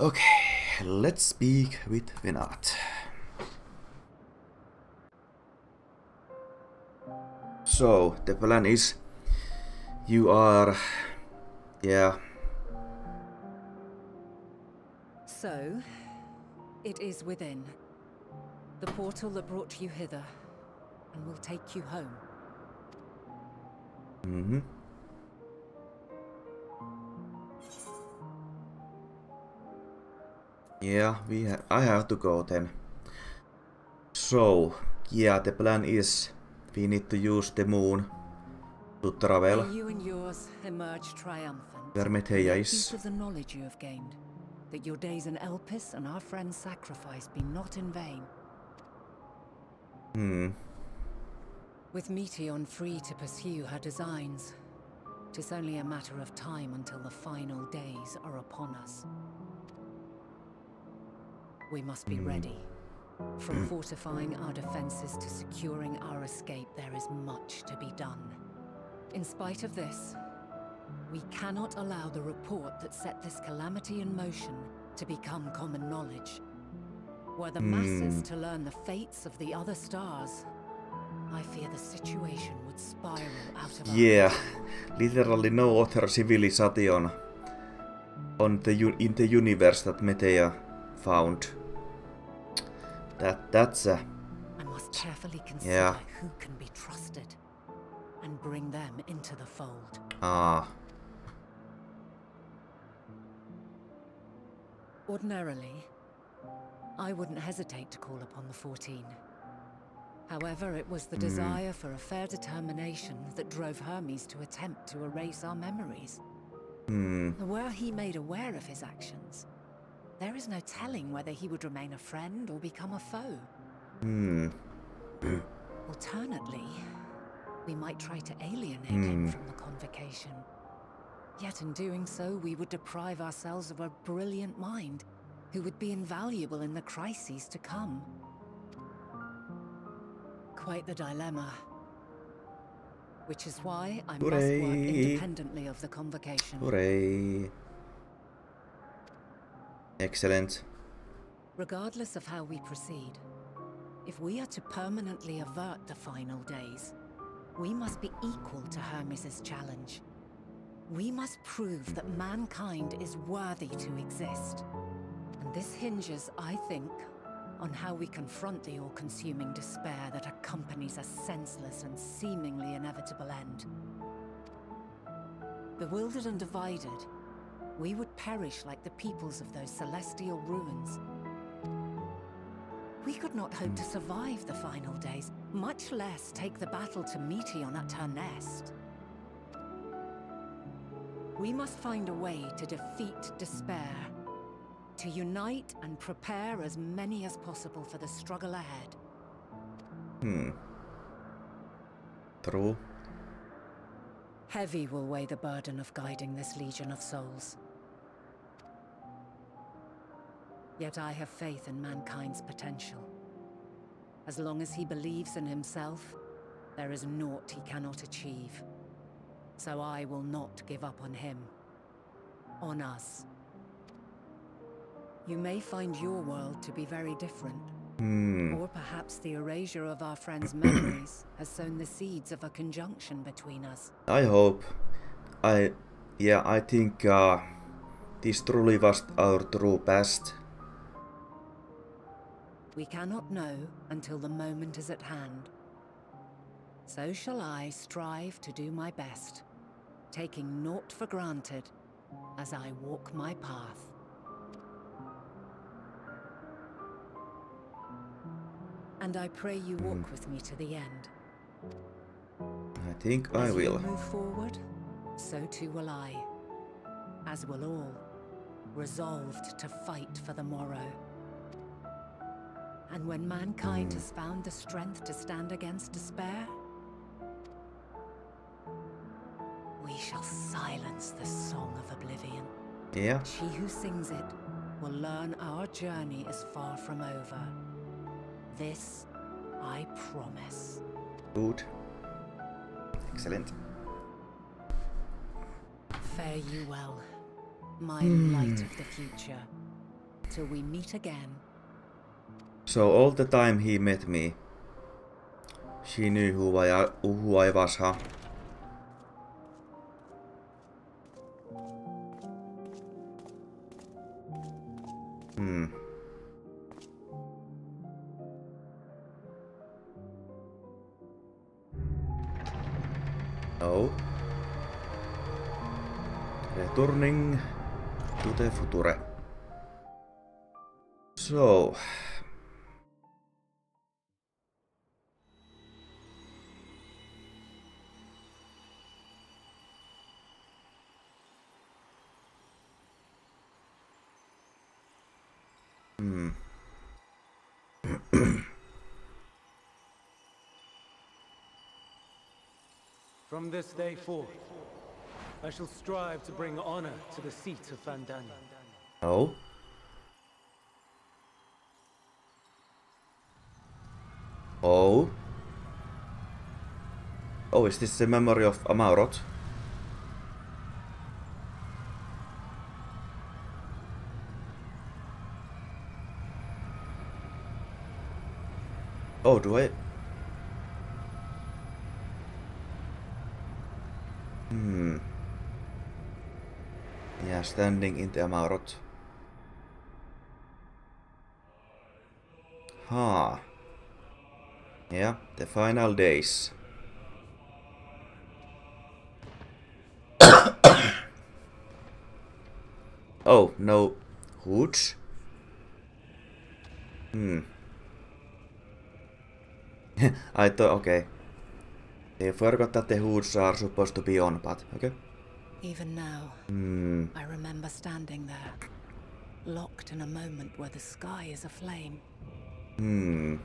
Okay, let's speak with Venat. So, the plan is you are. Yeah. So, it is within. The portal that brought you hither, and will take you home. Mm hmm. Yeah, we ha I have to go then. So, yeah, the plan is we need to use the moon to travel. May you and yours emerge triumphant. Where Medea Keep is. of the knowledge you have gained, that your days in Elpis and our friend's sacrifice be not in vain. Hmm. With Meteion free to pursue her designs, tis only a matter of time until the final days are upon us. We must be hmm. ready. From hmm. fortifying our defenses to securing our escape, there is much to be done. In spite of this, we cannot allow the report that set this calamity in motion to become common knowledge. Were the masses hmm. to learn the fates of the other stars, I fear the situation would spiral out of Yeah, literally no other civilization on the in the universe that Medea found. That that's a I must carefully consider Yeah. who can be trusted and bring them into the fold. ah Ordinarily, I wouldn't hesitate to call upon the Fourteen. However, it was the desire for a fair determination that drove Hermes to attempt to erase our memories. hmm Were he made aware of his actions, there is no telling whether he would remain a friend or become a foe. hmm Alternately, we might try to alienate him from the convocation. Yet in doing so, we would deprive ourselves of a brilliant mind who would be invaluable in the crises to come. Quite the dilemma. Which is why I must work independently of the convocation. hooray excellent Regardless of how we proceed, if we are to permanently avert the final days, we must be equal to Hermes' challenge. We must prove that mankind is worthy to exist. And this hinges, I think, on how we confront the all-consuming despair that accompanies a senseless and seemingly inevitable end. Bewildered and divided, we would perish like the peoples of those celestial ruins. We could not hope to survive the final days, much less take the battle to Meteion at her nest. We must find a way to defeat despair, to unite and prepare as many as possible for the struggle ahead. hmm true Heavy will weigh the burden of guiding this legion of souls. Yet I have faith in mankind's potential. As long as he believes in himself, there is naught he cannot achieve. So I will not give up on him. On us. You may find your world to be very different. hmm Or perhaps the erasure of our friends' memories has sown the seeds of a conjunction between us. I hope I yeah I think uh, this truly was our true past We cannot know until the moment is at hand. So shall I strive to do my best, taking naught for granted as I walk my path. And I pray you walk hmm. with me to the end. I think I As will you move forward, so too will I. As will all, resolved to fight for the morrow. And when mankind has found the strength to stand against despair, we shall silence the song of oblivion. yeah She who sings it will learn our journey is far from over. This I promise. good excellent Fare you well, my light of the future. till we meet again. So all the time he met me, she knew who I, who I was, huh? Hmm. Oh. Returning to the future. So. From this day forth, I shall strive to bring honor to the seat of Vandania. Oh. Oh. Oh, is this the memory of Amaurot? Oh, do I? Hmm. Yeah, standing in the Amaurot. Huh. Yeah, the final days. oh, no hoods? Hmm. I thought, okay. They forgot that the hoods are supposed to be on, but okay. Even now, Hmm. I remember standing there, locked in a moment where the sky is aflame. Hmm.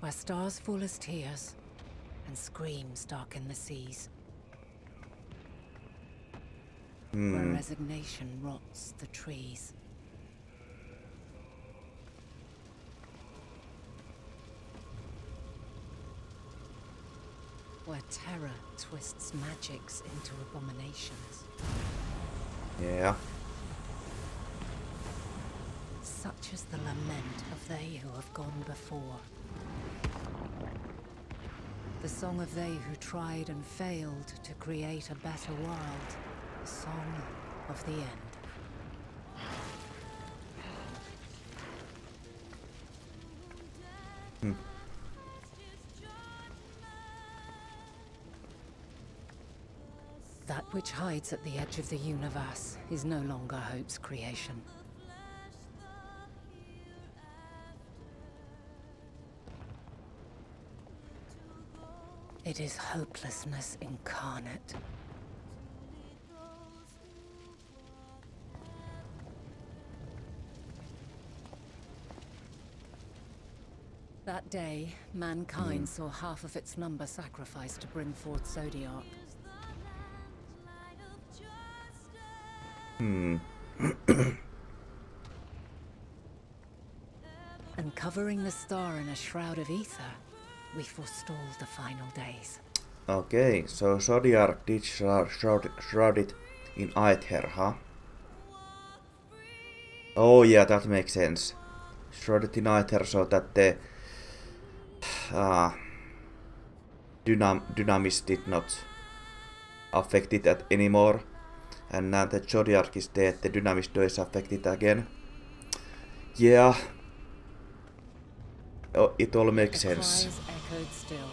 Where stars fall as tears, and screams darken the seas. Where Hmm. resignation rots the trees. Where terror twists magics into abominations. Yeah. Such is the lament of they who have gone before. The song of they who tried and failed to create a better world. The song of the end. Which hides at the edge of the universe is no longer Hope's creation. It is hopelessness incarnate. That day, mankind hmm. saw half of its number sacrificed to bring forth Zodiark. Hmm. And covering the star in a shroud of ether, we forestalled the final days. Okay, so Zodiark did shroud, shroud, it in Aether, huh? Oh yeah, that makes sense. Shrouded in Aether so that the uh, dynam dynamis did not affect it at anymore. And now that Zodiark is dead, the dynamis does affect it again. Yeah. Oh, it all makes sense. cries echoed still.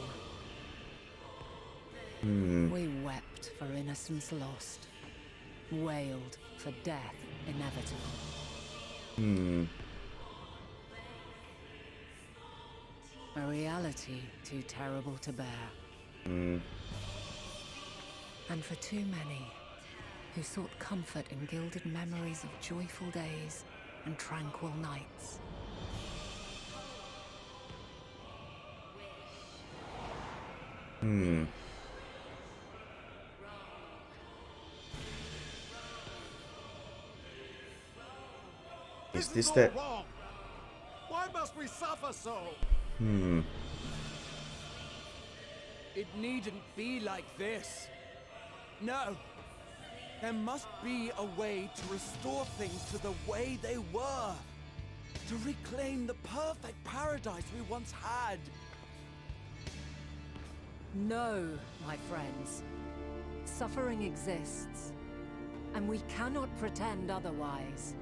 Hmm. We wept for innocence lost, wailed for death inevitable. Hmm. A reality too terrible to bear. Hmm. And for too many who sought comfort in gilded memories of joyful days and tranquil nights. Hmm. Is this all the... wrong. Why must we suffer so? Hmm. It needn't be like this. No. There must be a way to restore things to the way they were. To reclaim the perfect paradise we once had. No, my friends. Suffering exists, and we cannot pretend otherwise.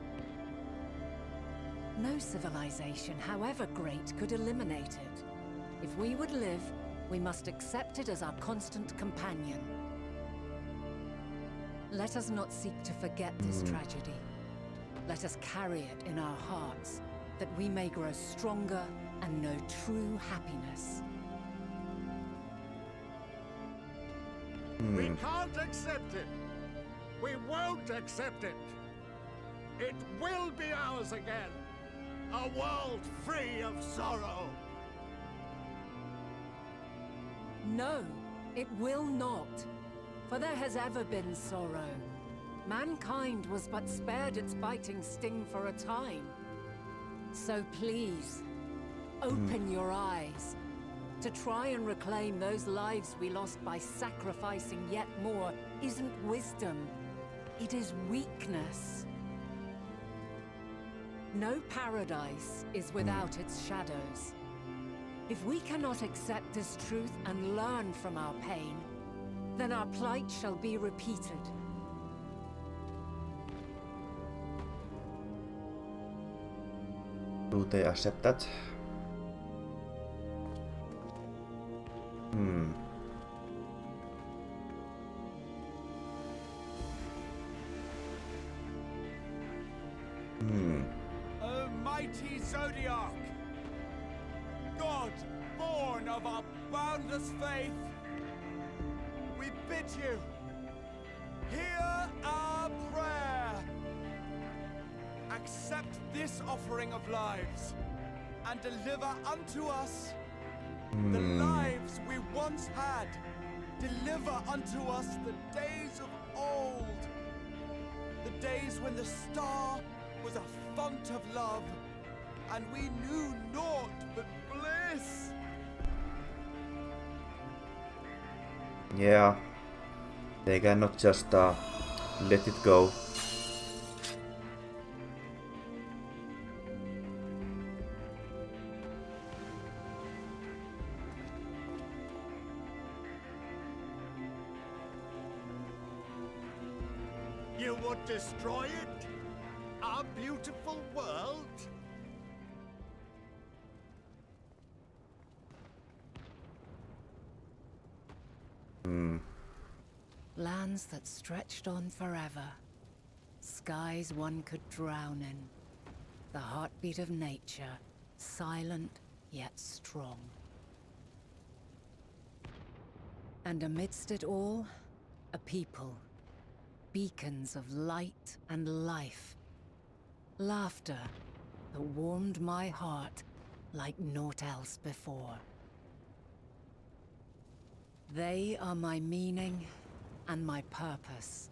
No civilization, however great, could eliminate it. If we would live, we must accept it as our constant companion. Let us not seek to forget this hmm. tragedy. Let us carry it in our hearts, that we may grow stronger and know true happiness. Hmm. We can't accept it. We won't accept it. It will be ours again. A world free of sorrow. No, it will not. For there has ever been sorrow. Mankind was but spared its biting sting for a time. So please, open hmm. your eyes. To try and reclaim those lives we lost by sacrificing yet more isn't wisdom. It is weakness. No paradise is without hmm. its shadows. If we cannot accept this truth and learn from our pain, then our plight shall be repeated. Do they accept that? Hmm. Hmm. O mighty Zodiark! God, born of our boundless faith, we bid you, hear our prayer. Accept this offering of lives, and deliver unto us the hmm. lives we once had. Deliver unto us the days of old. The days when the star was a font of love, and we knew naught but bliss. Yeah. They cannot just uh, let it go. That stretched on forever. Skies one could drown in. The heartbeat of nature, silent yet strong. And amidst it all, a people. Beacons of light and life. Laughter that warmed my heart like naught else before. They are my meaning and my purpose.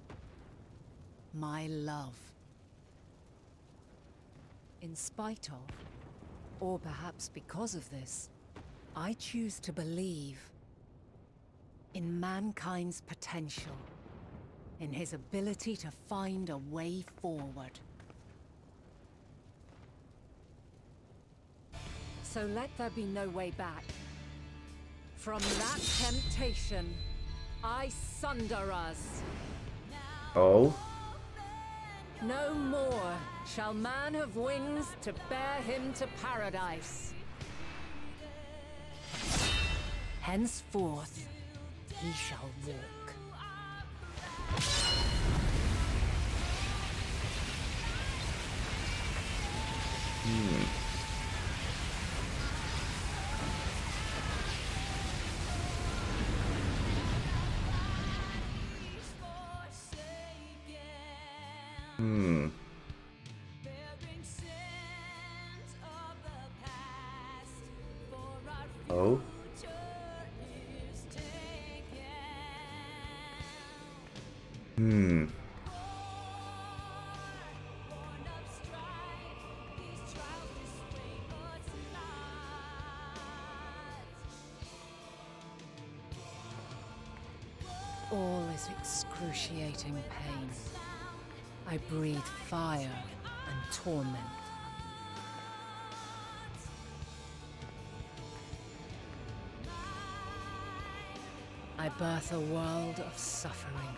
My love. In spite of, or perhaps because of this, I choose to believe in mankind's potential, in his ability to find a way forward. So let there be no way back. From that temptation, I sunder us. Oh. No more shall man have wings to bear him to paradise. Henceforth, he shall walk. Hmm. Oh. Hmm. all is excruciating pain. I breathe fire and torment. I birth a world of suffering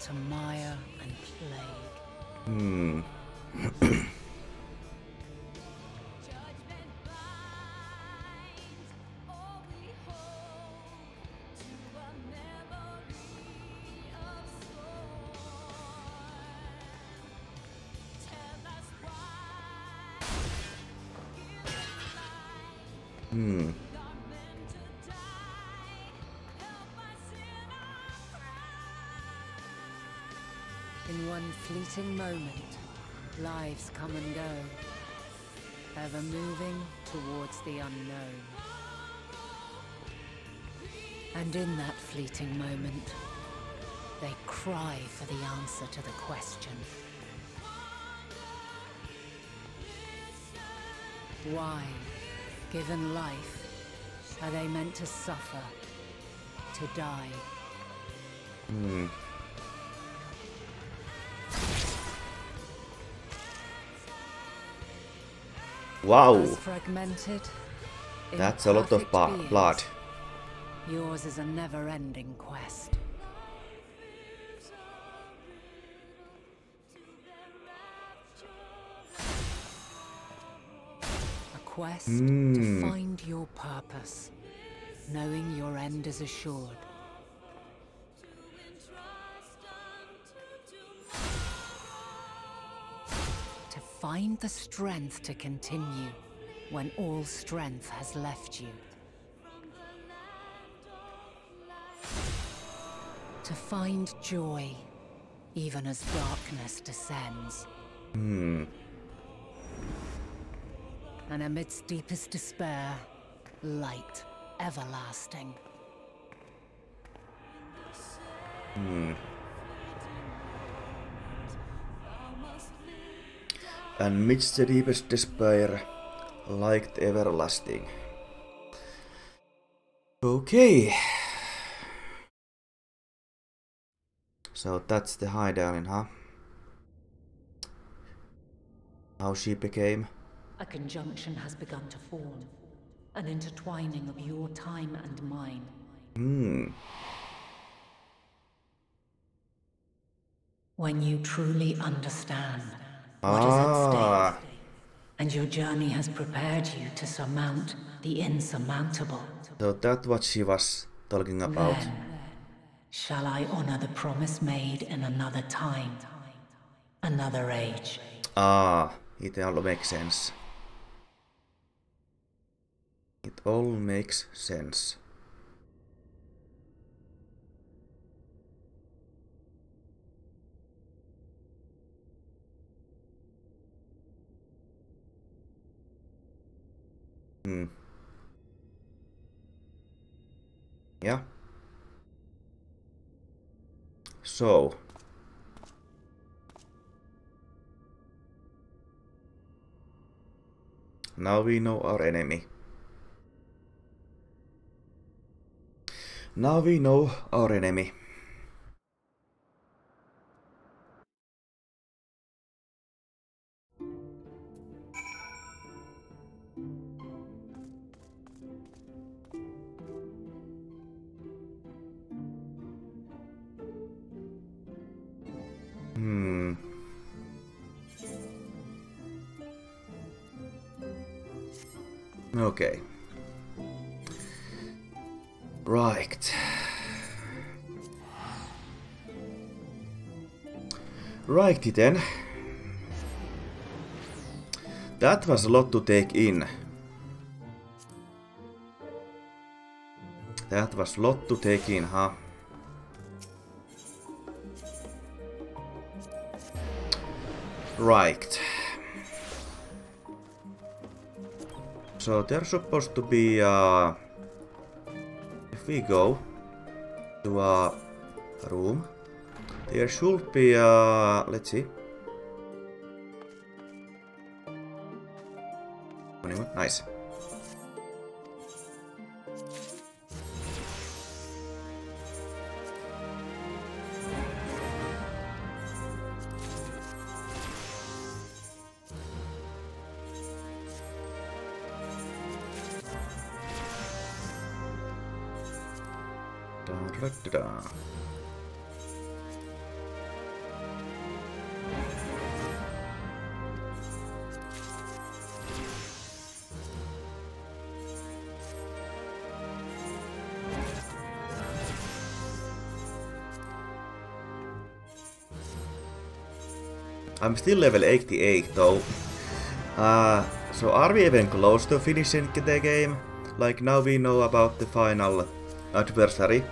to mire and plague. Hmm. In one fleeting moment, lives come and go, ever moving towards the unknown. And in that fleeting moment, they cry for the answer to the question. Why, given life, are they meant to suffer, to die? Hmm. Wow, fragmented, that's a lot of blood. Yours is a never-ending quest. A quest to Hmm. find your purpose, knowing your end is assured. Find the strength to continue when all strength has left you. To find joy even as darkness descends. Hmm. And amidst deepest despair, light everlasting. And midst the deepest despair, light everlasting. Okay. So that's the Hydaelyn, huh? How she became. A conjunction has begun to form. An intertwining of your time and mine. Hmm. When you truly understand what is at stake, Ah. and your journey has prepared you to surmount the insurmountable, So that's what she was talking about. then shall I honor the promise made in another time, another age. Ah, it all makes sense. It all makes sense. Hmm. Yeah. So, Now we know our enemy. Now we know our enemy. Okay. Right. Righty then. That was a lot to take in. That was a lot to take in, huh? Right. So they're supposed to be uh if we go to a room there should be uh let's see. Nice I'm still level 88 though. Uh, so are we even close to finishing the game? Like now we know about the final adversary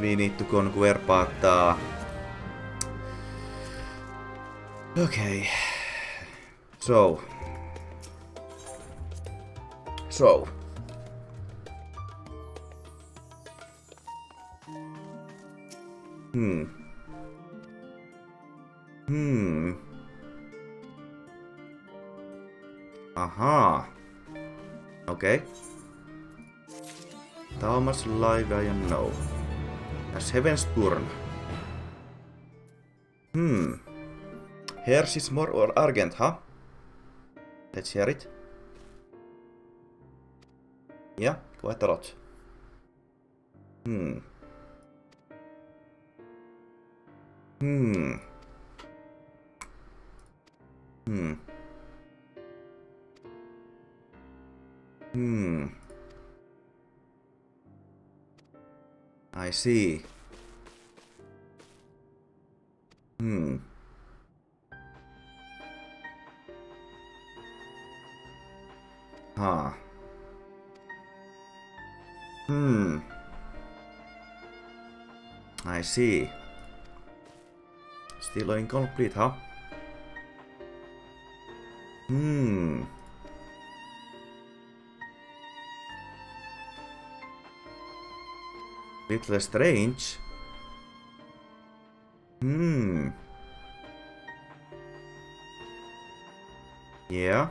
we need to conquer, but uh, okay. So so hmm hmm Aha. Okay. How Thomas Live I know. As Heaven's Burn. Hmm. Hers is more or Argent, huh? Let's hear it. Yeah, quite a lot. Hmm. Hmm. Hmm. Hmm. I see. Hmm. Huh. Hmm. I see. Still incomplete, huh? Hmm. Little strange. Hmm. Yeah.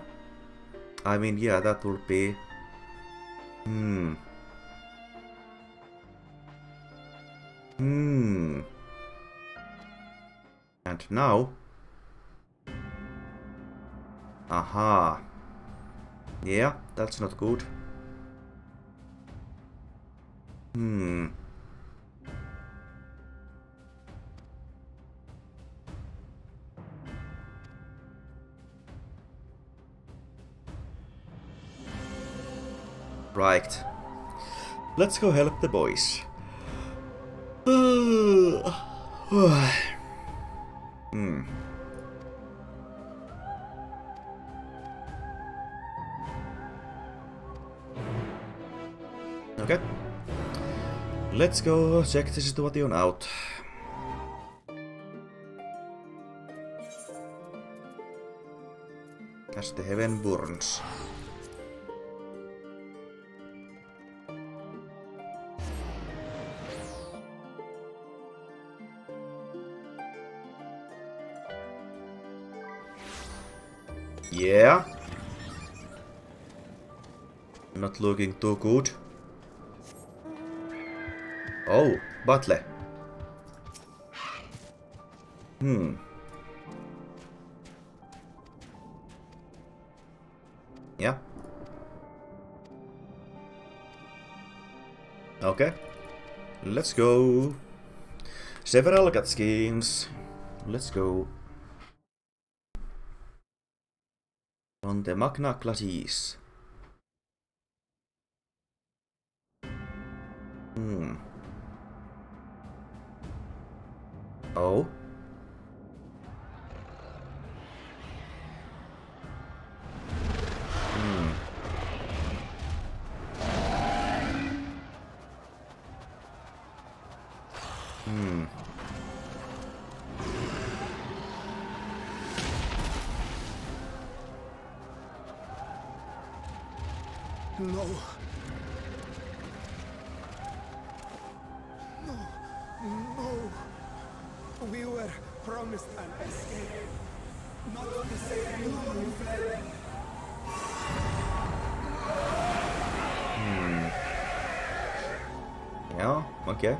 I mean, yeah, that would be... Hmm. Hmm. And now... Aha. Yeah, that's not good. Hmm. Right. Let's go help the boys. hmm. Okay. Let's go check the situation out. As the heaven burns. Not looking too good. Oh, Butler. Hmm. Yeah. Okay. Let's go. Several cut schemes. Let's go. On the Magna Glacis. We were promised an escape. Not the same you who fled. Yeah, hmm. okay.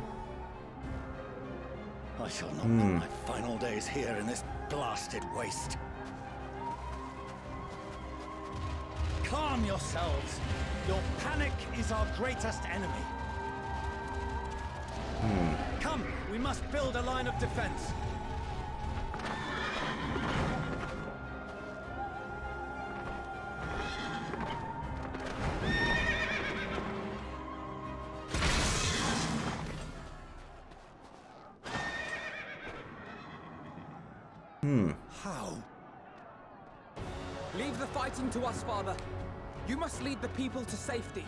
I shall not end hmm. my final days here in this blasted waste. Calm yourselves. Your panic is our greatest enemy. Hmm. Come, we must build a line of defense. Hmm. How? Leave the fighting to us, Father. You must lead the people to safety.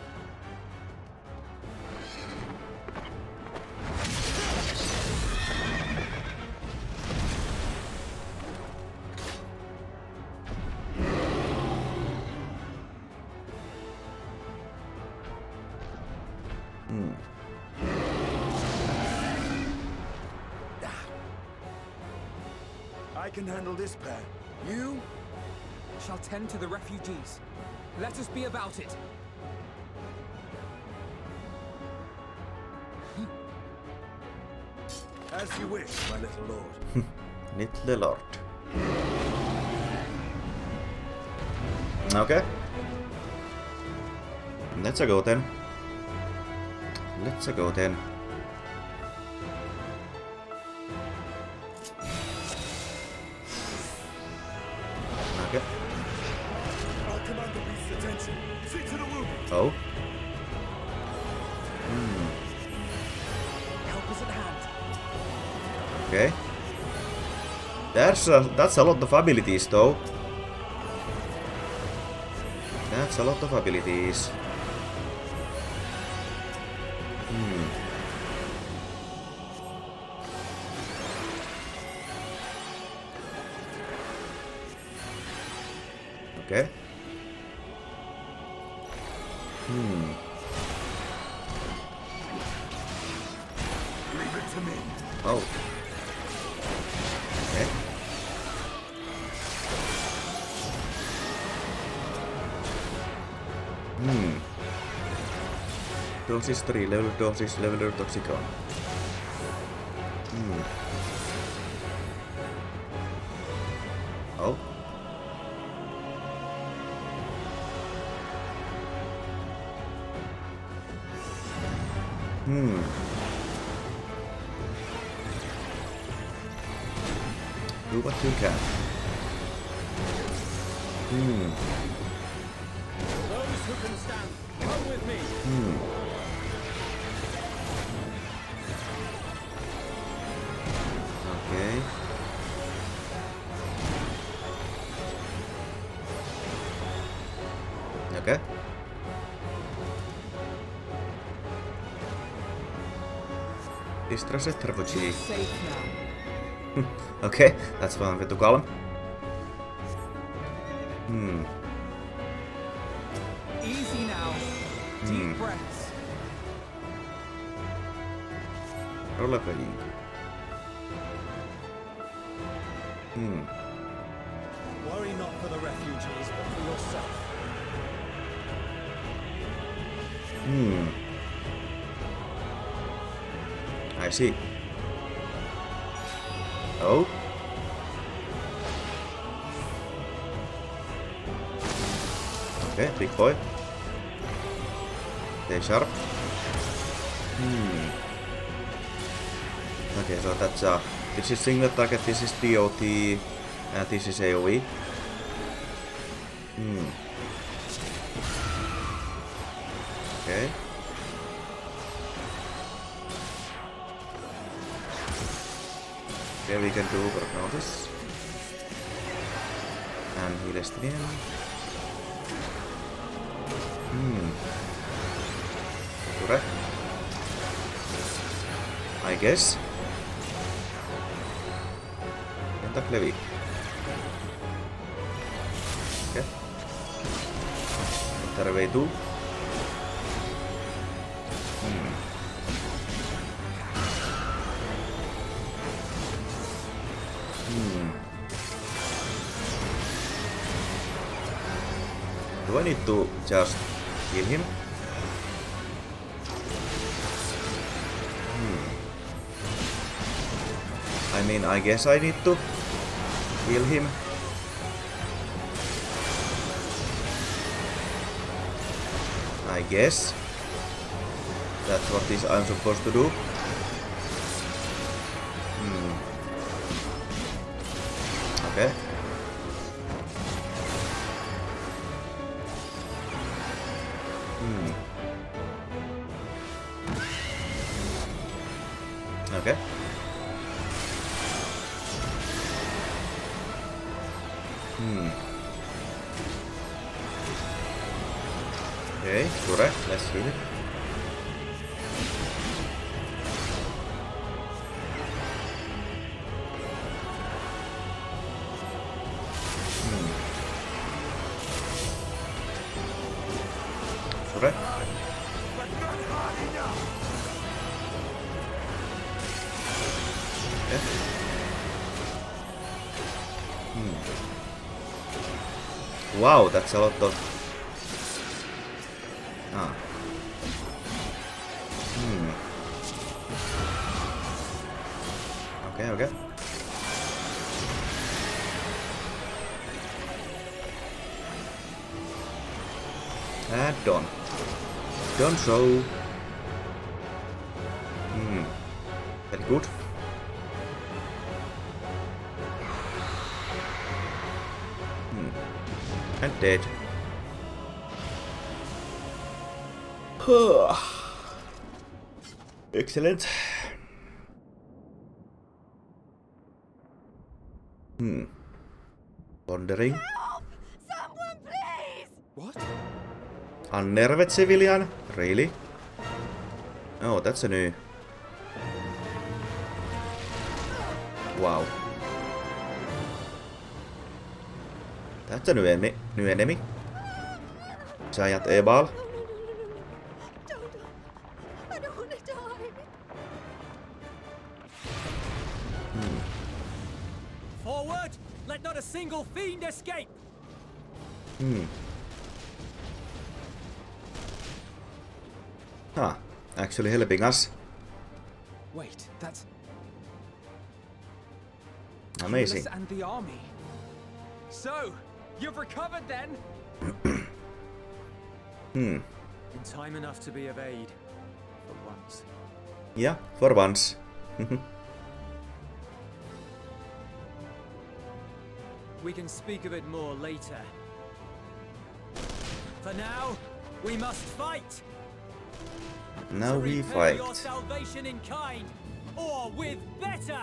I can handle this pair. You shall tend to the refugees. Let us be about it. Hmm. As you wish, my little lord. Little Lord. Okay. Let's go then. Let's go then. A, that's a lot of abilities though. That's a lot of abilities. Hmm. Okay. Hmm. 3, level dosis, level Toxikon. Safe now. Okay, that's one way to calm. Hmm. Easy now. Deep breaths. Rolleplaying. Hmm. Oh. Okay, big boy. Stay sharp. Hmm. Okay, so that's uh this is single target, this is DOT, and this is AoE. Okay, we can do prognosis. And Hilestinian. Hmm. Correct. I guess. Pentaclevi. Okay. Terve tu. Hmm. I need to just kill him? Hmm. I mean, I guess I need to kill him. I guess that's what this I'm supposed to do. Wow, that's a lot of... Ah. Hmm. Okay, okay. And done. Done so. Hmm. Very good. And dead. Excellent. Hmm. Wondering. Someone, please! What? Unnerved civilian? Really? Oh, that's a new. Wow. That's a new, ene new enemy. Giant Ebal. Don't. I don't want to die. Forward! Let not a single fiend escape! Hmm. Huh. Actually helping us. Wait, that's Amazing. And the army. So, you've recovered then? Hmm. In time enough to be of aid. For once. Yeah, for once. We can speak of it more later. For now, we must fight! now we fight. your salvation in kind, or with better!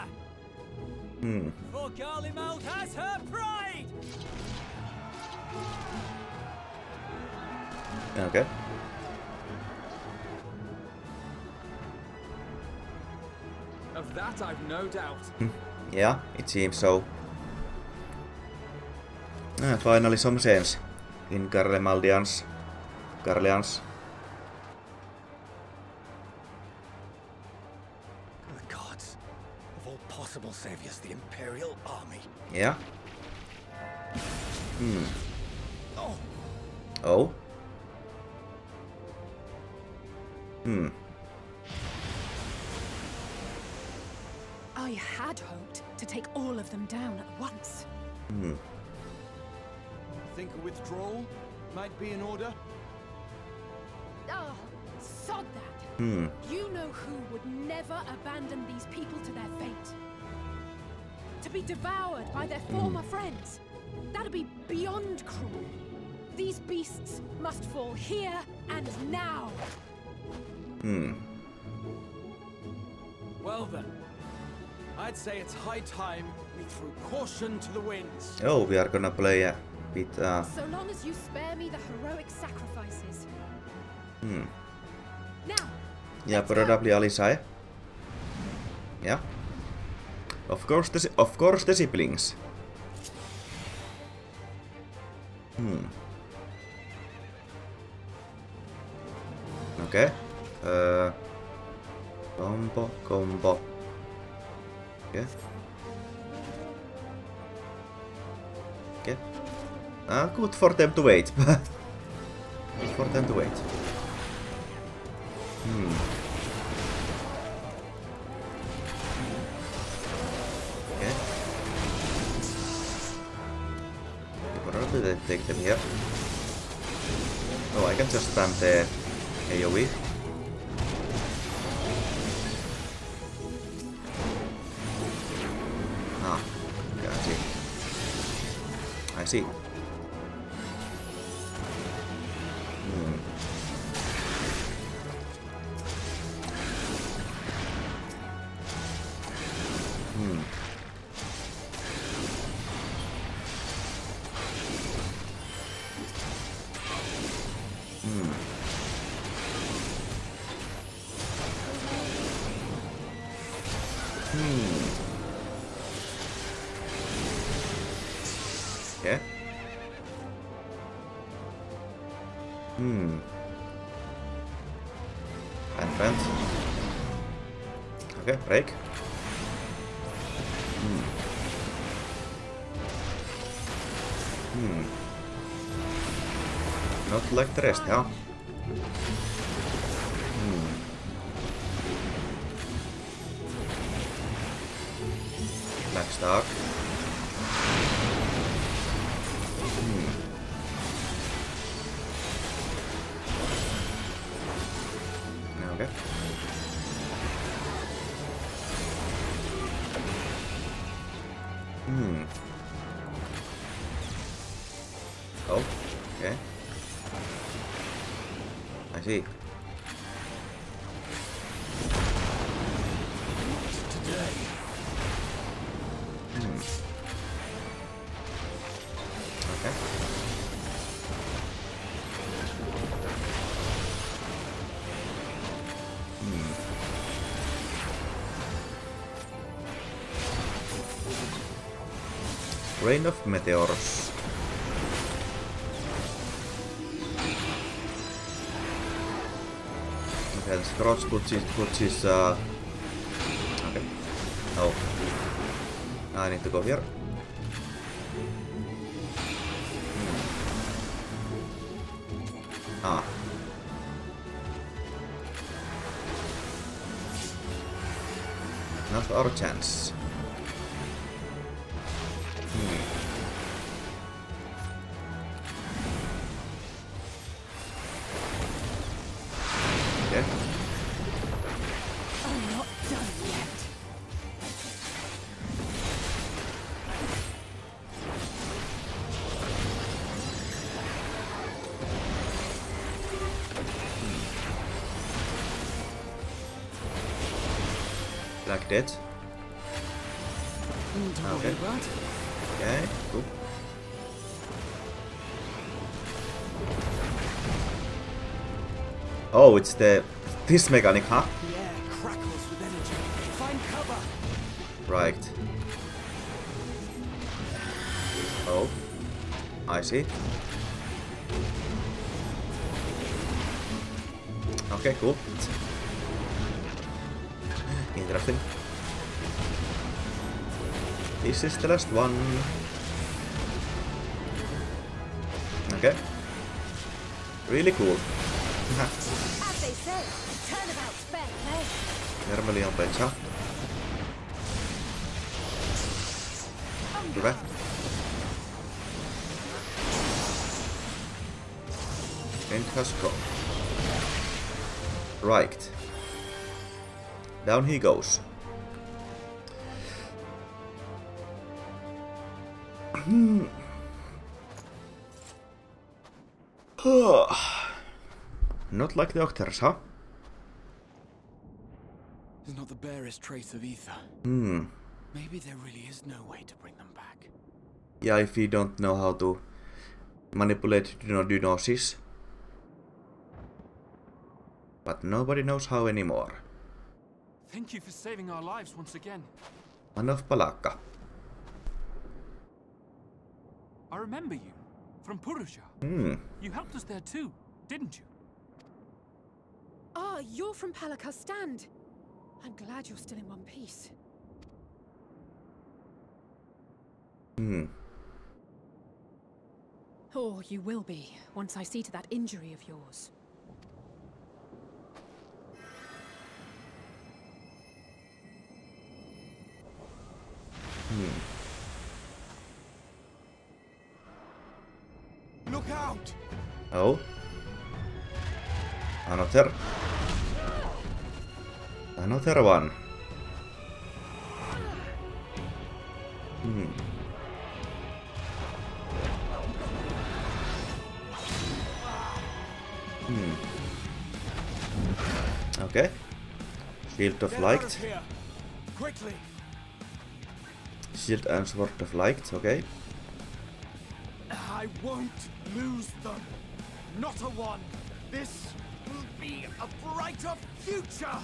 Hmm. For Garlemald has her pride! Okay. of that I've no doubt. Yeah, it seems so. Ah, finally some sense in Garlemaldians. Garleans. The gods. Of all possible saviors, the Imperial Army. Yeah. Hmm. Oh, Oh. Hmm. I had hoped to take all of them down at once. Hmm. Think a withdrawal might be in order? Oh, sod that. Hmm. You know who would never abandon these people to their fate. To be devoured by their former friends. That'd be beyond cruel. These beasts must fall here and now. Hmm. Well then, I'd say it's high time we threw caution to the winds. Oh, we are gonna play a bit. Uh, So long as you spare me the heroic sacrifices. hmm. Now, Yeah, let's go. probably Alisaie. Yeah. Of course the of course the siblings. Okay. Uh. Combo, combo. Okay. Okay. Ah, good for them to wait. good for them to wait. Hmm. Okay. Probably they take them here. Oh, I can just spam the AoE. Ah, gotcha. I see. Hmm. Hmm. Not like the rest, huh? Hmm. Black Hmm. Rain of meteors. Scrooge puts his, puts his uh... Okay. Oh. I need to go here. Ah. Not our chance. Death. Okay. Okay, cool. Oh, it's the this mechanic, huh? The crackles with energy. Find cover. Right. Oh. I see. Okay, cool. Interesting. This is the last one. Okay. Really cool. As they say, turnabout's fair play. Normally on pensa. Hyvä. End has gone. Right. Down he goes. Hmm. Not like the Octars, huh? There's not the barest trace of ether. Hmm. Maybe there really is no way to bring them back. Yeah, if you don't know how to manipulate Dynognosis. But nobody knows how anymore. Thank you for saving our lives once again. Man of Palaka. I remember you. From Purusha. Hmm. You helped us there too, didn't you? Ah, you're from Palaka's stand. I'm glad you're still in one piece. Hmm. Or you will be, once I see to that injury of yours. Hmm. Look out! Oh. Another. Another one. Hmm. Hmm. Okay. Field of light. Quickly. Shield and Sword of Light, okay. I won't lose them. Not a one. This will be a brighter future.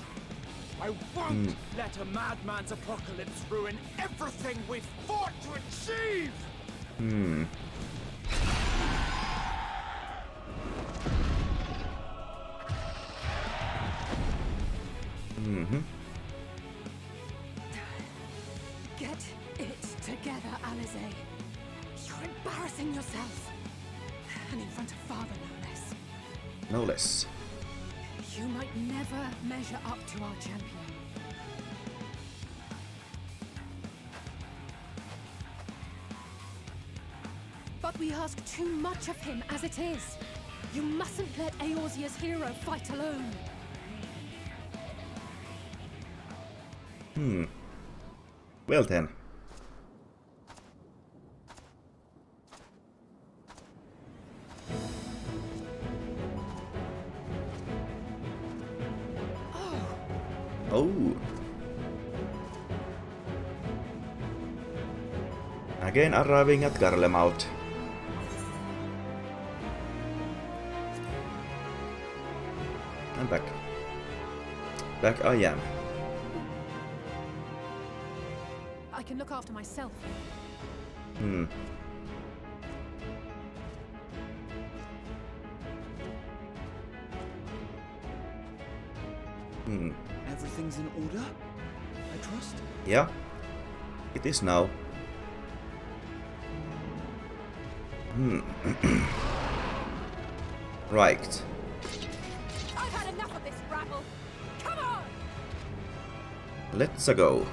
I won't let a madman's apocalypse ruin everything we've fought to achieve. Hmm. Ask too much of him as it is. You mustn't let Eorzea's hero fight alone. Hmm. Well then. Oh. Again arriving at Garlemald. Back I am. I can look after myself. Hmm. Hmm. Everything's in order? I trust? Yeah. It is now. Hmm. right. Let's go. Over.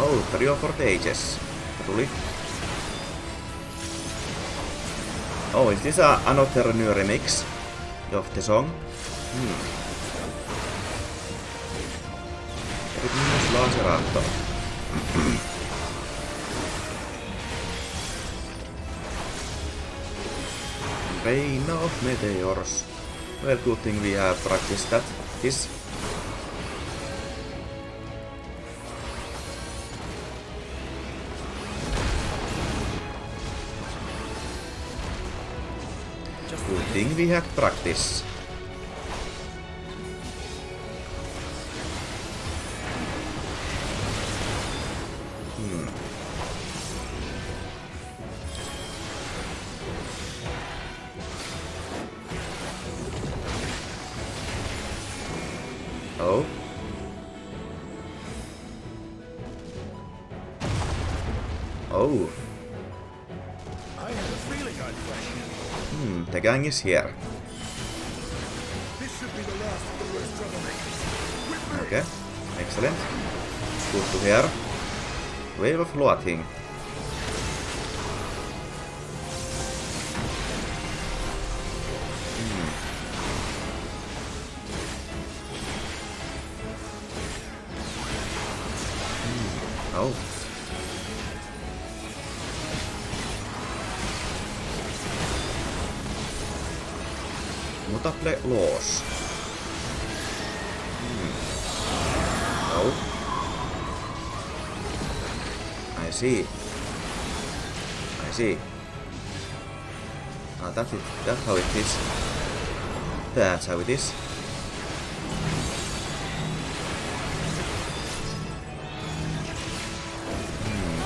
Oh, Trio for the Ages. Tuli. Oh, is this a, another new remix of the song? Hmm. Eritin myös Rain of Meteors. Well, good thing we have practiced that. This Good thing we had practice. With me! Okay, excellent. Good to hear. Wave of Loathing. Is. That's how it is. Hmm.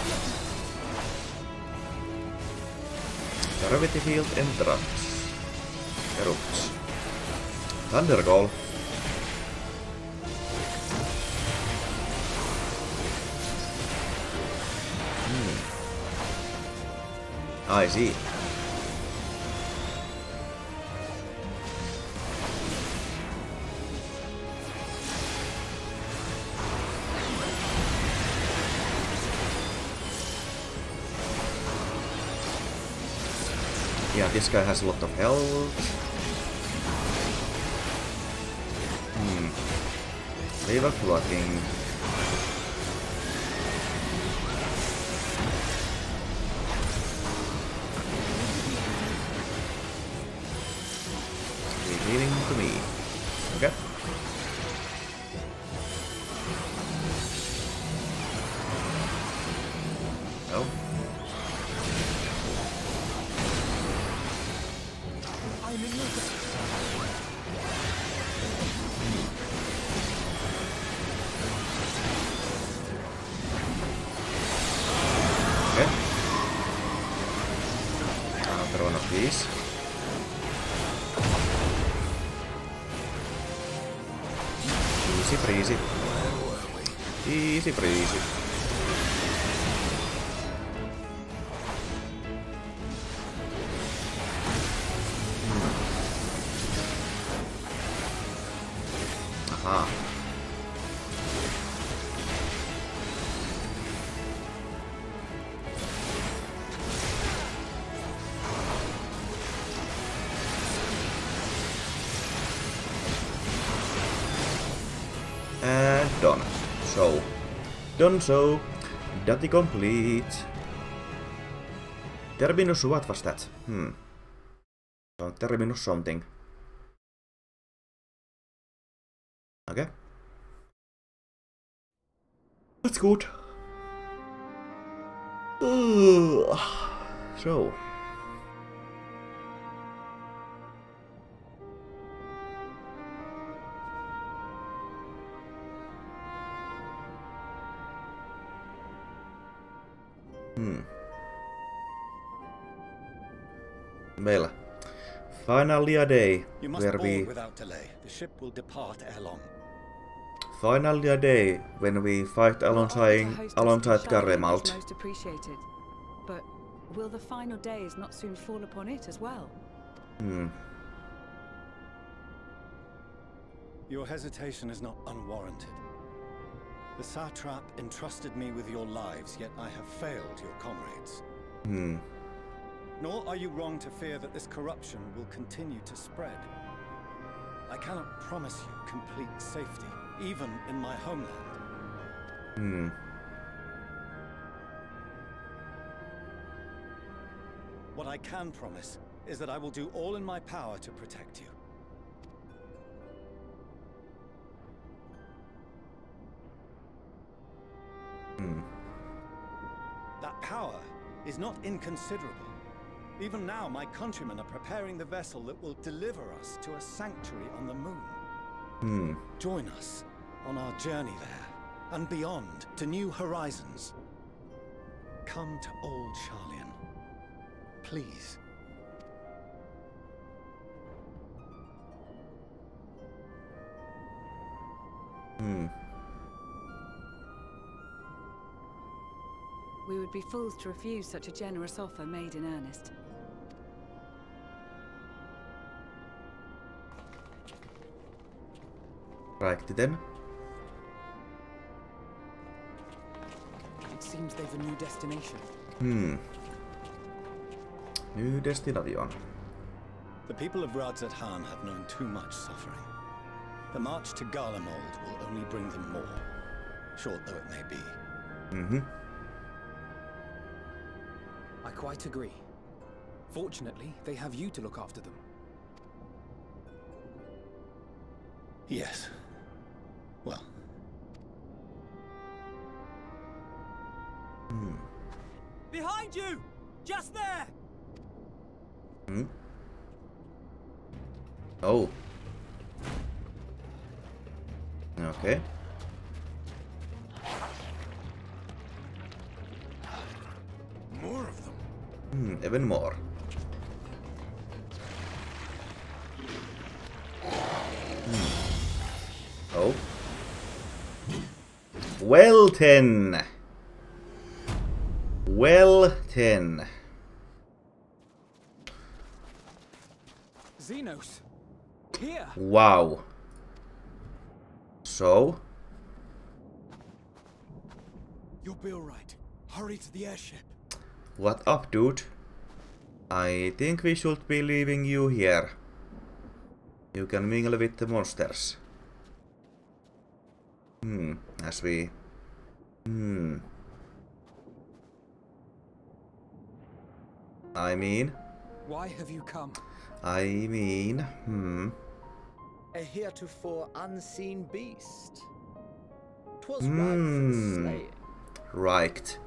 Gravity field entrance. Erupts. Thundergall. I see. this guy has a lot of health. Hmm. a blocking. Done so. Dati complete. Terminus, what was that? Hmm. So, terminus something. Okay. That's good. Ugh. So. Hmm. Well, finally a day You where we without delay. The ship will depart ere long. finally a day when we fight alongside alongside Garlemald. Most appreciated. But will the final days not soon fall upon it as well? Hmm. Your hesitation is not unwarranted. The satrap entrusted me with your lives, yet I have failed your comrades. Hmm. Nor are you wrong to fear that this corruption will continue to spread. I cannot promise you complete safety, even in my homeland. Hmm. What I can promise is that I will do all in my power to protect you. Hmm. That power is not inconsiderable. Even now, my countrymen are preparing the vessel that will deliver us to a sanctuary on the moon. Hmm. Join us on our journey there, and beyond, to new horizons. Come to Old Sharlayan. Please. Hmm. We would be fools to refuse such a generous offer made in earnest. Righty then. It seems they've a new destination. Hmm. New destination. The people of Radz-at-Han have known too much suffering. The march to Garlemald will only bring them more, short though it may be. Mm-hmm. I quite agree. Fortunately, they have you to look after them. Yes. Well, Hmm. Behind you! Just there! Hmm. Oh. Okay. Even more. Hmm. Oh. Well then. Well then. Zenos! Here! Wow. So, You'll be alright. Hurry to the airship. what up, dude? I think we should be leaving you here. You can mingle with the monsters. Hmm, as we... Hmm. I mean... Why have you come? I mean... Hmm. A heretofore unseen beast. 'Twas ripe for the Hmm. slaying. Right.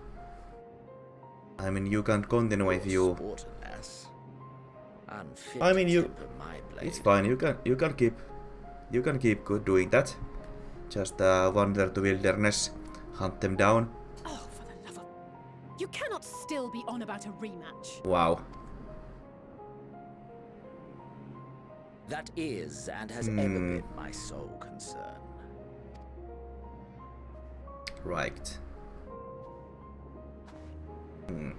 I mean, you can continue if you... Sport, alas. Unfit I mean, you... my blade. It's fine, you can, you can keep... You can keep good doing that. Just uh, wander to wilderness, hunt them down. Oh, for the love of... You cannot still be on about a rematch. Wow. That is and has ever Hmm. been my sole concern. Right. Hmm.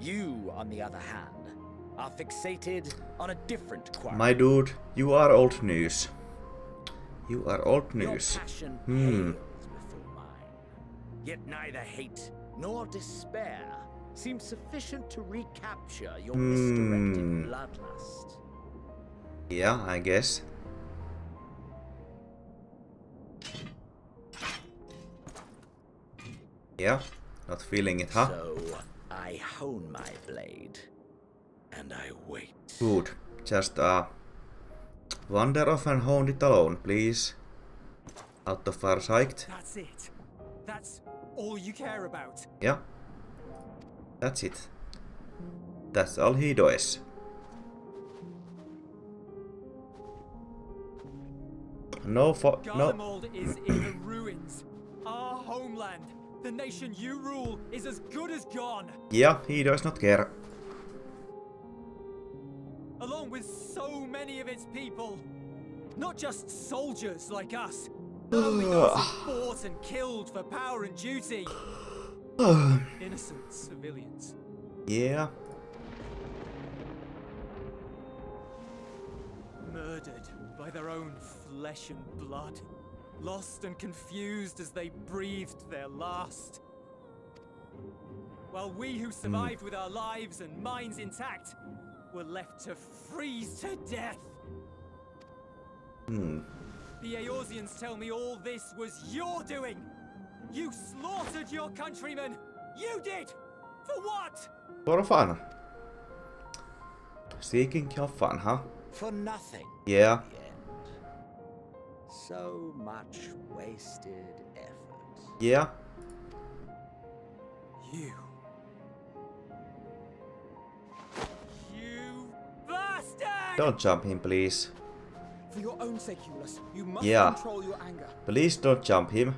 You, on the other hand, are fixated on a different quarrel. My dude, you are old news. You are old news. Hmm. pales before mine. Yet neither hate nor despair seem sufficient to recapture your misdirected Hmm. bloodlust. Yeah, I guess. Yeah, not feeling it, huh? So I hone my blade and I wait. Good. Just uh wander off and hone it alone, please. Out of our sight. That's it. That's all you care about. Yeah. That's it. That's all he does. No fo- no. Garlemald is in the ruins. Our homeland, the nation you rule, is as good as gone. Yeah, he does not care. along with so many of its people. Not just soldiers like us. Only those who fought and killed for power and duty. Innocent civilians. yeah. Murdered by their own flesh and blood. Lost and confused as they breathed their last. While we who survived with our lives and minds intact were left to freeze to death. Hmm. The Eorzeans tell me all this was your doing! You slaughtered your countrymen! You did! For what? For a fun. Seeking your fun, huh? For nothing. Yeah. In the end. So much wasted effort. Yeah. You. You bastard! Don't jump him, please. For your own sake, Jullus, you must Yeah. control your anger. Please don't jump him.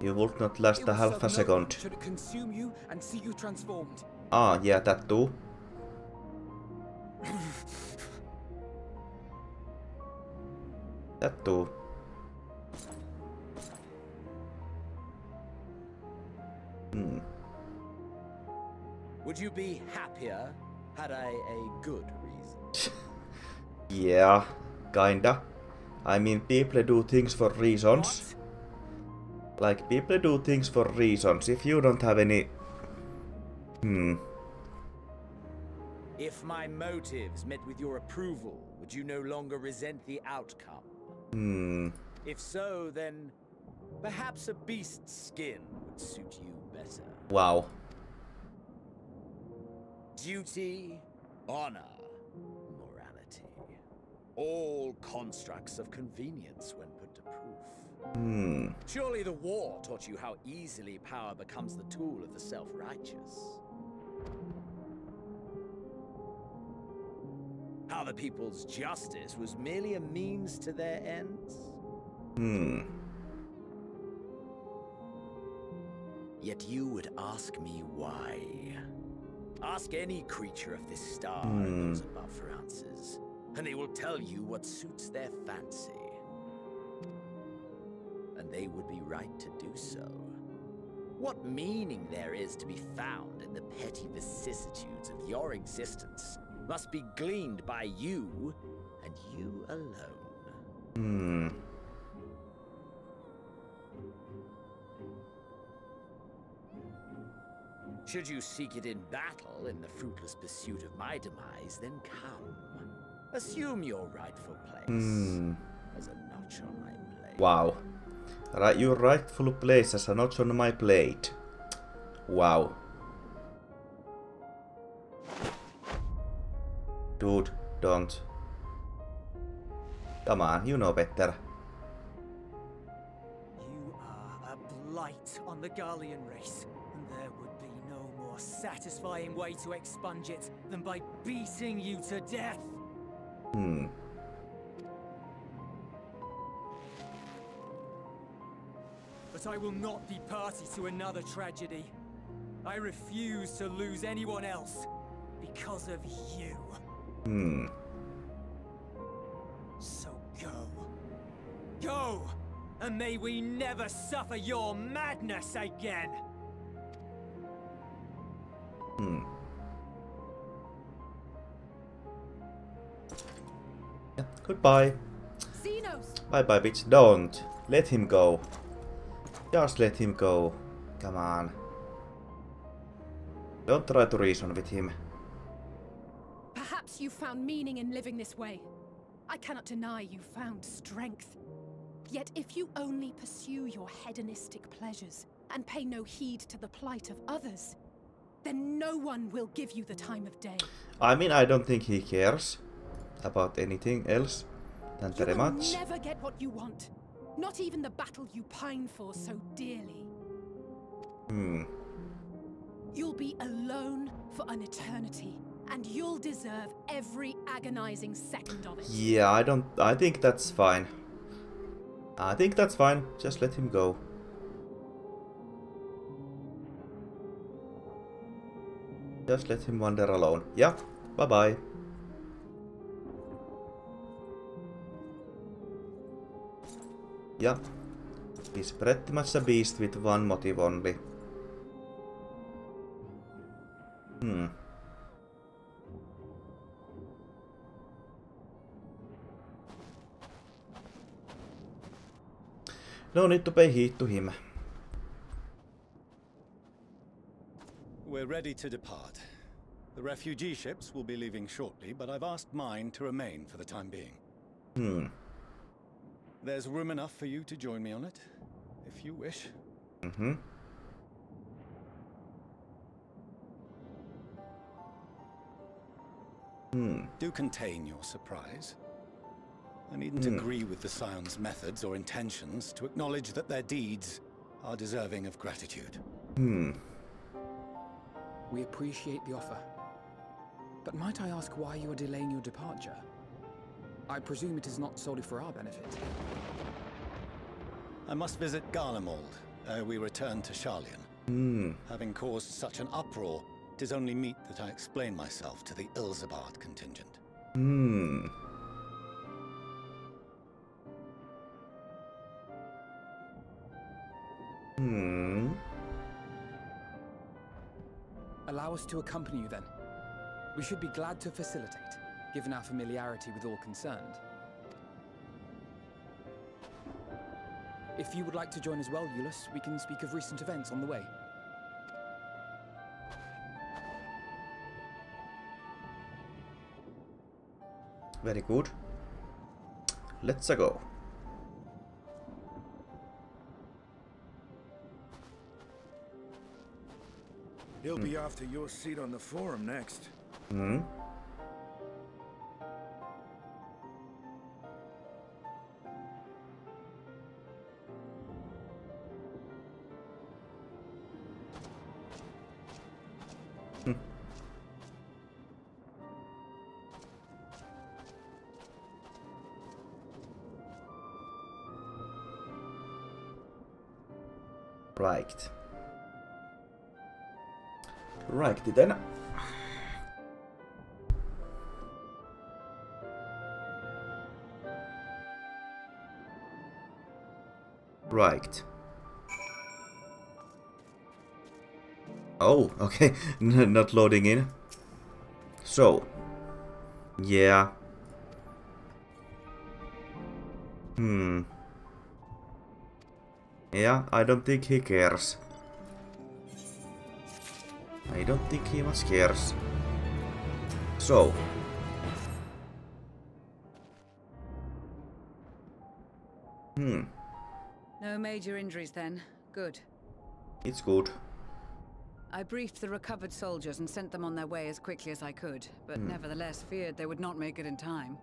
You would not last a half a second. Should it consume you and see you transformed? Ah, yeah, that too. that too. Hmm. Would you be happier had I a good reason? Yeah, kinda. I mean, people do things for reasons. Like, people do things for reasons. If you don't have any... Hmm. If my motives met with your approval, would you no longer resent the outcome? Hmm. If so, then perhaps a beast's skin would suit you better. Wow. Duty, honor, morality. All constructs of convenience when put to proof. Hmm. Surely the war taught you how easily power becomes the tool of the self-righteous. How the people's justice was merely a means to their ends. Hmm. Yet you would ask me why. Ask any creature of this star Hmm. and those above for answers, and they will tell you what suits their fancy. And they would be right to do so. What meaning there is to be found in the petty vicissitudes of your existence must be gleaned by you, and you alone. Hmm. Should you seek it in battle in the fruitless pursuit of my demise, then come. Assume your rightful place. Hmm. as a notch on my blade. Wow. Right, your rightful place as a notch on my blade. Wow. Dude, don't. Come on, you know better. You are a blight on the Garlean race, and there would be no more satisfying way to expunge it than by beating you to death. Hmm. But I will not be party to another tragedy. I refuse to lose anyone else because of you. Hmm. So go. Go! And may we never suffer your madness again! Hmm. Yeah, goodbye. Zenos! Bye bye, bitch. Don't. Let him go. Just let him go. Come on. Don't try to reason with him. Perhaps you found meaning in living this way. I cannot deny you found strength. Yet if you only pursue your hedonistic pleasures and pay no heed to the plight of others, then no one will give you the time of day. I mean, I don't think he cares about anything else than You very much. never get what you want. Not even the battle you pine for so dearly. Hmm. You'll be alone for an eternity, and you'll deserve every agonizing second of it. Yeah, I don't. I think that's fine. I think that's fine. Just let him go. Just let him wander alone. Yeah. Bye bye. Yeah. He's pretty much a beast with one motive only. Hmm. No need to pay heed to him. We're ready to depart. The refugee ships will be leaving shortly, but I've asked mine to remain for the time being. Hmm. There's room enough for you to join me on it, if you wish. Mm-hmm. Hmm. Do contain your surprise. I needn't Hmm. agree with the Scion's methods or intentions to acknowledge that their deeds are deserving of gratitude. Hmm. We appreciate the offer. But might I ask why you are delaying your departure? I presume it is not solely for our benefit. I must visit Garlemald ere we return to Sharlayan. Hmm. Having caused such an uproar, it is only meet that I explain myself to the Ilsabard contingent. Hmm. Allow us to accompany you then. We should be glad to facilitate, given our familiarity with all concerned. If you would like to join as well, Jullus, we can speak of recent events on the way. Very good. Let's go. He'll be after your seat on the forum next. Hmm. Hmm. Right. Oh, okay. Not loading in. So. Yeah. Hmm. Yeah, I don't think he cares. I don't think he much cares. So. Major injuries then. Good. It's good. I briefed the recovered soldiers and sent them on their way as quickly as I could, but Hmm. nevertheless feared they would not make it in time.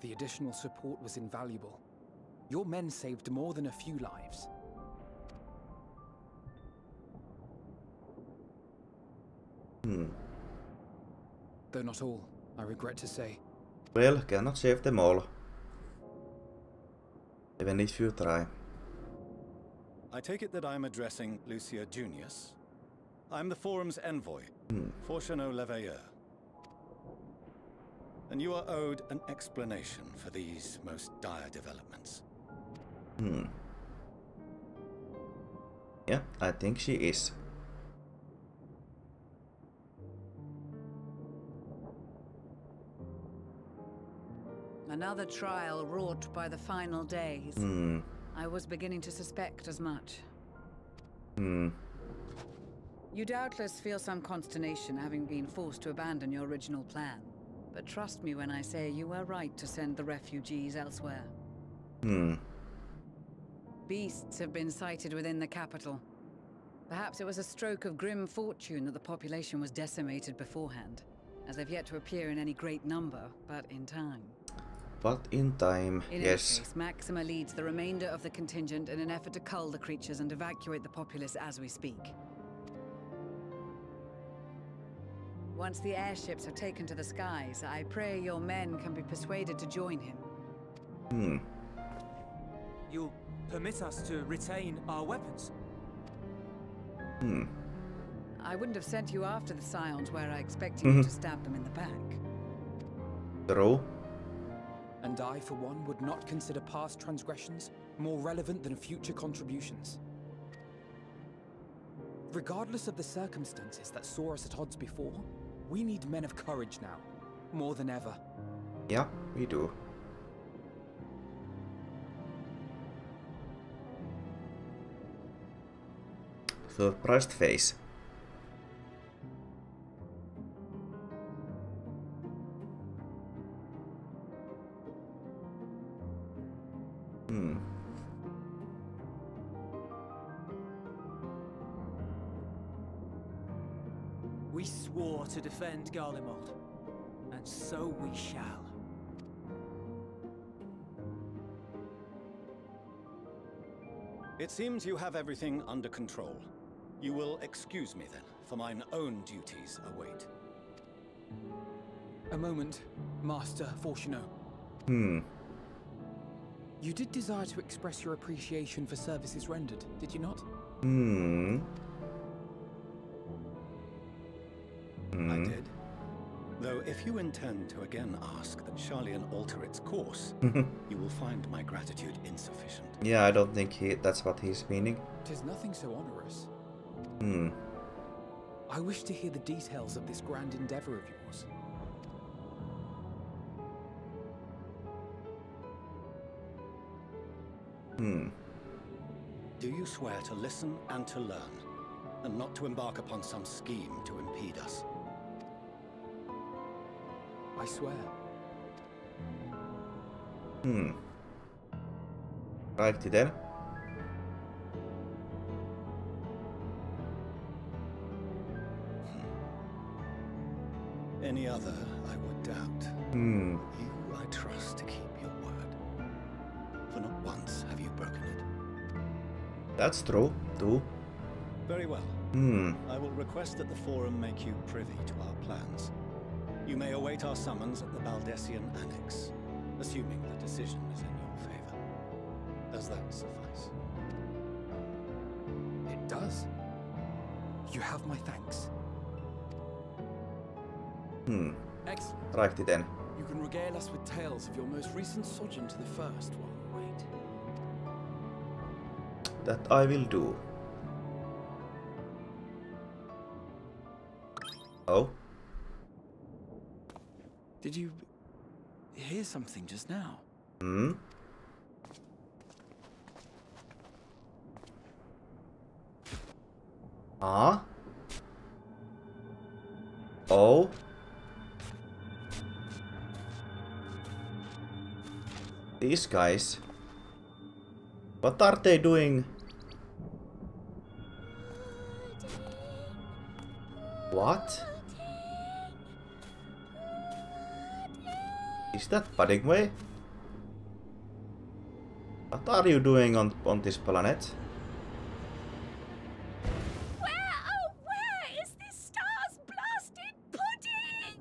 The additional support was invaluable. Your men saved more than a few lives. Hmm. Though not all, I regret to say. Well, cannot save them all. Even if you try. I take it that I'm addressing Lucia Junius. I'm the Forum's envoy, Hmm. Fourchenault Leveilleur. And you are owed an explanation for these most dire developments. Hmm. Yeah, I think she is. Another trial wrought by the final days. Hmm. I was beginning to suspect as much. Hmm. You doubtless feel some consternation having been forced to abandon your original plan. But trust me when I say you were right to send the refugees elsewhere. Hmm. Beasts have been sighted within the capital. Perhaps it was a stroke of grim fortune that the population was decimated beforehand, as they've yet to appear in any great number, but in time. But in time, In yes. any case, Maxima leads the remainder of the contingent in an effort to cull the creatures and evacuate the populace as we speak. Once the airships are taken to the skies, I pray your men can be persuaded to join him. Hmm. You'll permit us to retain our weapons? Hmm. I wouldn't have sent you after the Scions where I expected you to stab them in the back. True. And I, for one, would not consider past transgressions more relevant than future contributions. Regardless of the circumstances that saw us at odds before, we need men of courage now, more than ever. Yeah, we do. Surprised face. Hmm. We swore to defend Garlemald, and so we shall. It seems you have everything under control. You will excuse me then, for mine own duties await. A moment, Master Fourchenault. Hmm. You did desire to express your appreciation for services rendered, did you not? Hmm. I Hmm. did. Though if you intend to again ask that Sharlayan alter its course, you will find my gratitude insufficient. Yeah, I don't think he that's what he's meaning. Tis nothing so onerous. Hmm. I wish to hear the details of this grand endeavor of yours. Hmm. Do you swear to listen and to learn, and not to embark upon some scheme to impede us? I swear. Hmm. Righty then. That's true, too. Very well. Hmm. I will request that the Forum make you privy to our plans. You may await our summons at the Baldesion Annex, assuming the decision is in your favor. Does that suffice? It does. You have my thanks. Hmm. Excellent. Righty then. You can regale us with tales of your most recent sojourn to the First while we wait. That I will do. Oh? Did you hear something just now? Hmm? Ah? Oh. These guys. What are they doing? What? Is that Puddingway? What are you doing on, on this planet? Where, oh, where is this star's blasted pudding?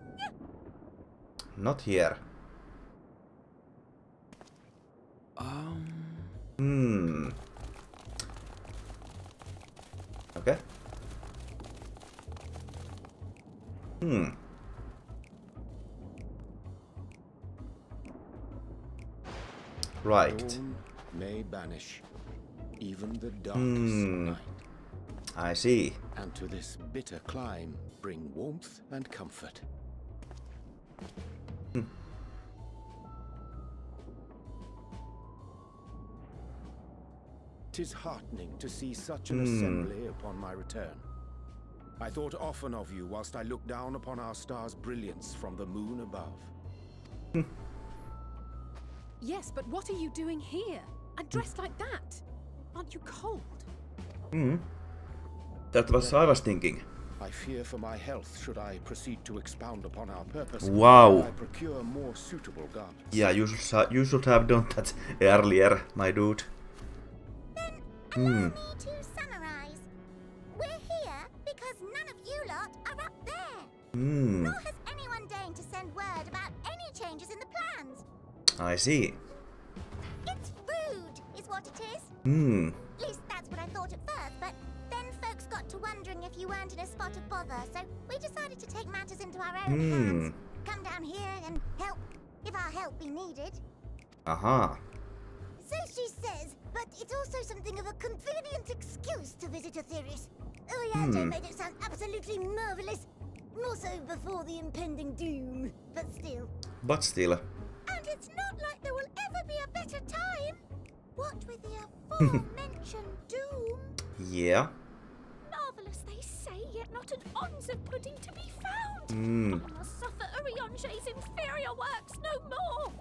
Not here. See. and to this bitter clime bring warmth and comfort. Tis heartening to see such an Hmm. assembly upon my return. I thought often of you whilst I looked down upon our star's brilliance from the moon above. Yes, but what are you doing here? And dressed like that? Aren't you cold? Hmm. That was I was thinking. I fear for my health should I proceed to expound upon our purpose. Wow. I procure more suitable garments. Yeah, you should you should have done that earlier, my dude. Hmm. To summarize, we're here because none of you lot are up there. Hmm. Nor has anyone deigned to send word about any changes in the plans. I see. It's rude, is what it is. Hmm. If you weren't in a spot of bother, so we decided to take matters into our own Hmm. hands. Come down here and help, if our help be needed. Aha. So she says, but it's also something of a convenient excuse to visit Etheirys. Urianger Hmm. made it sound absolutely marvelous. More so before the impending doom, but still. But still. And it's not like there will ever be a better time. What with the aforementioned doom? Yeah. Marvelous, they say, yet not an ounce of pudding to be found. Hmm. I must suffer Urianger's inferior works no more.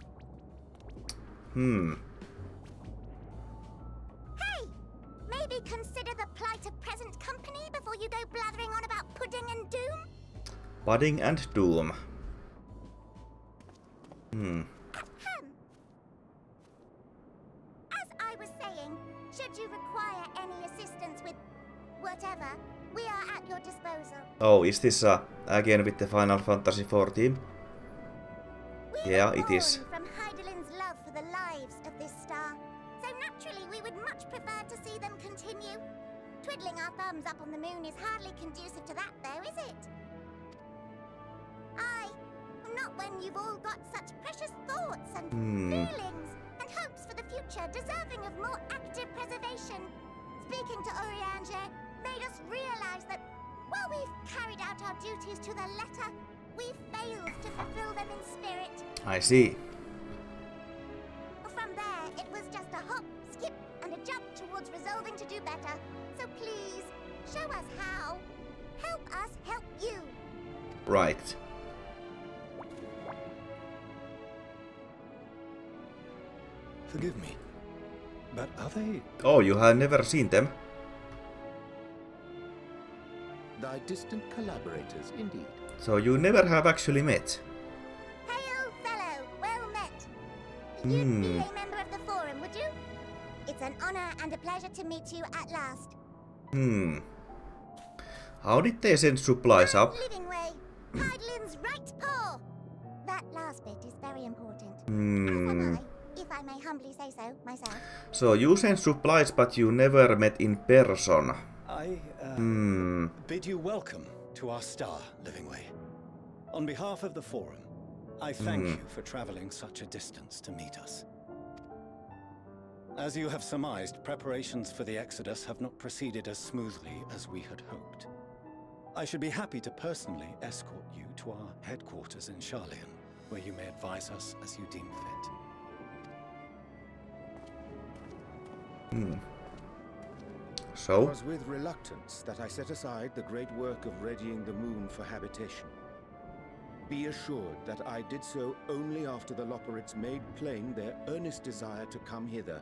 Hmm. Hey! Maybe consider the plight of present company before you go blathering on about pudding and doom? Pudding and Doom. Hmm. As I was saying, should you require any assistance with whatever, we are at your disposal. Oh, is this uh, again with the Final Fantasy IV team? Yeah, it is. From Hydaelyn's love for the lives of this star. So naturally, we would much prefer to see them continue. Twiddling our thumbs up on the moon is hardly conducive to that, though, is it? Aye, not when you've all got such precious thoughts and Hmm. feelings and hopes for the future deserving of more active preservation. Speaking to Urianger made us realize that while we've carried out our duties to the letter, we've failed to fulfill them in spirit. I see. From there, it was just a hop, skip, and a jump towards resolving to do better. So please, show us how. Help us help you. Right. Forgive me, but are they Oh, you have never seen them? Thy distant collaborators, indeed. So you never have actually met? Hail, fellow, well met. Hmm. You'd be a member of the forum, would you? It's an honor and a pleasure to meet you at last. Hmm. How did they send supplies up? Living way, Hydaelyn's right paw. That last bit is very important. Hmm. If I may humbly say so myself. So you sent supplies but you never met in person. I Hmm. bid you welcome to our star, Livingway. On behalf of the Forum, I thank Hmm. you for traveling such a distance to meet us. As you have surmised, preparations for the Exodus have not proceeded as smoothly as we had hoped. I should be happy to personally escort you to our headquarters in Sharlayan, where you may advise us as you deem fit. Hmm. It was with reluctance that I set aside the great work of readying the moon for habitation. Be assured that I did so only after the Loporrits made plain their earnest desire to come hither,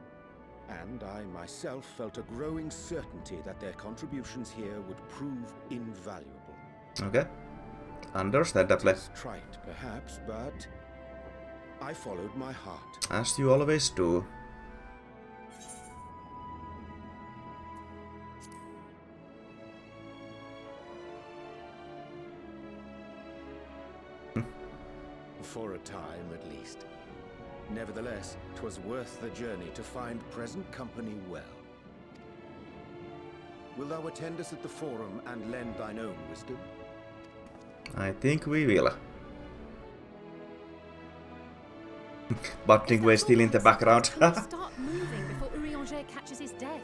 and I myself felt a growing certainty that their contributions here would prove invaluable. Okay. Understandably. Trite, perhaps, but I followed my heart. As you always do. For a time, at least. Nevertheless, 'twas worth the journey to find present company well. Will thou attend us at the Forum and lend thine own wisdom? I think we will. Buddingway still in the background. start moving before Urianger catches his death.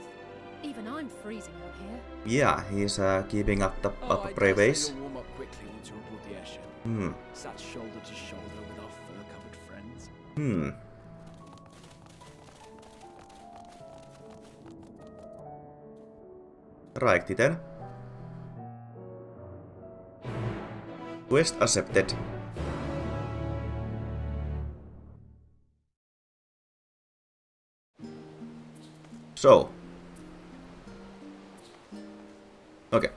Even I'm freezing out here. yeah, he's uh, keeping up the Oh, quickly once you're aboard the airship. Hmm. Sat shoulder to shoulder with our fur-covered friends. Hmm. Right then. Quest accepted. So. Okay.